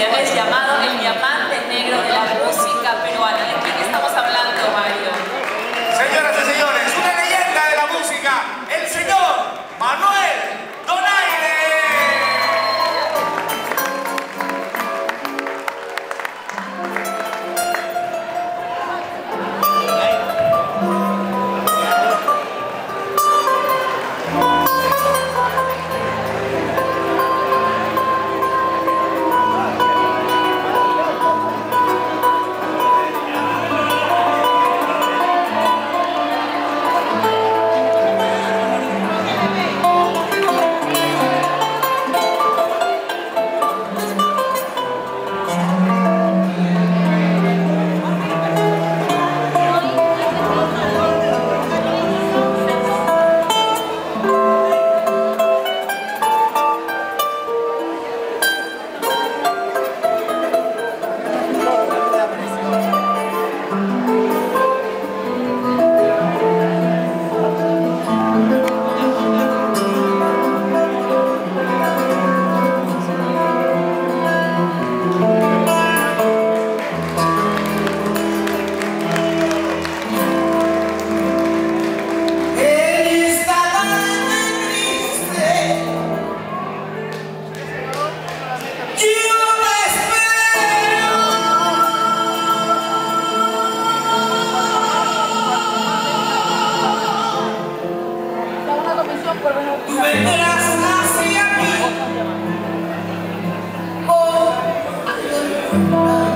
es llamado el diamante negro de la Amen.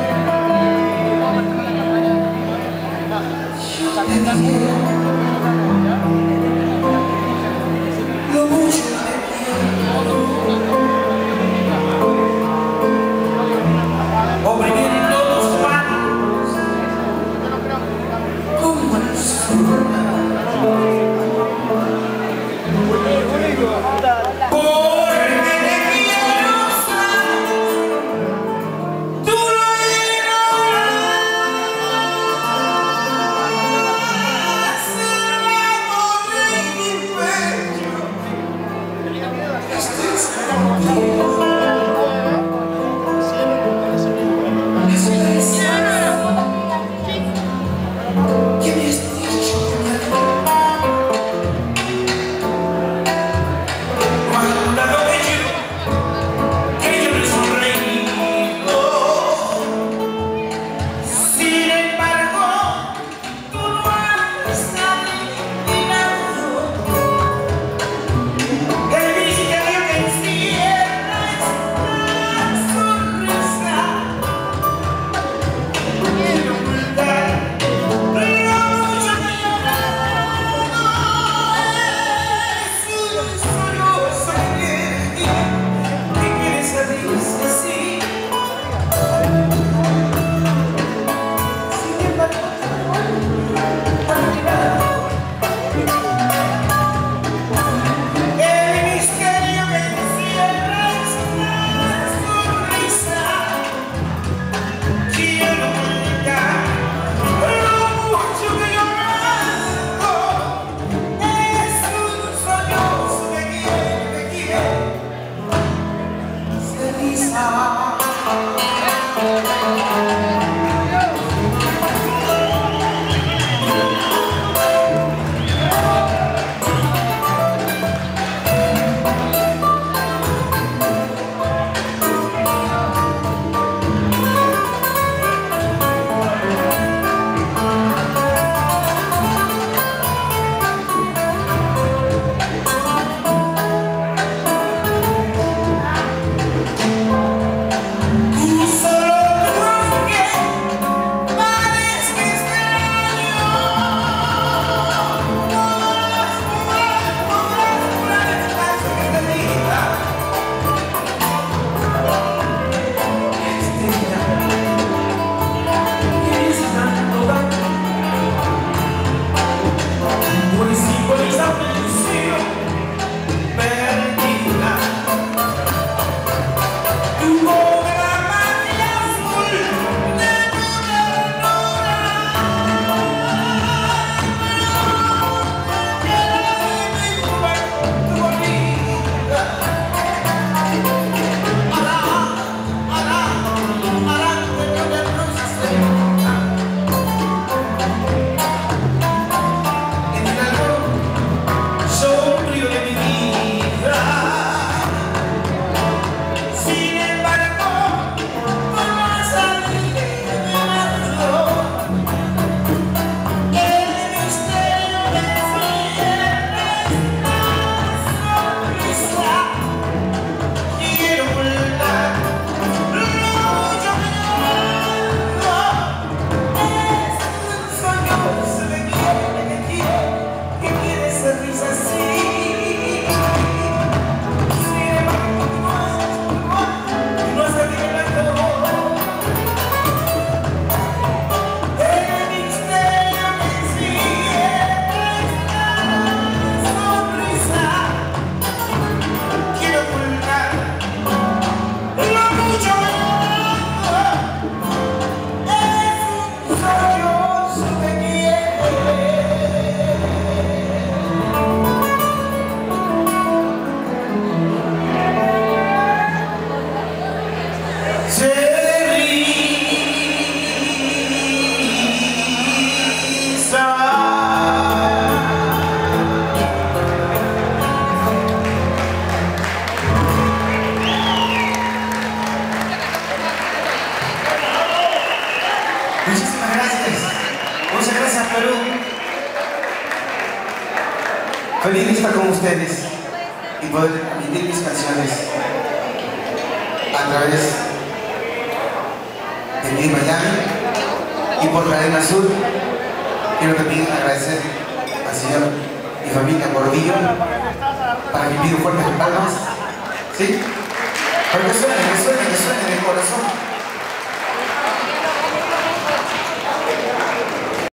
Feliz de estar con ustedes y poder emitir mis canciones a través de mi Miami y por Cadena Azul. Quiero también agradecer al señor y familia Gordillo para que pido fuertes palmas. ¿Sí? Para que suene, que suene, que suene en el corazón.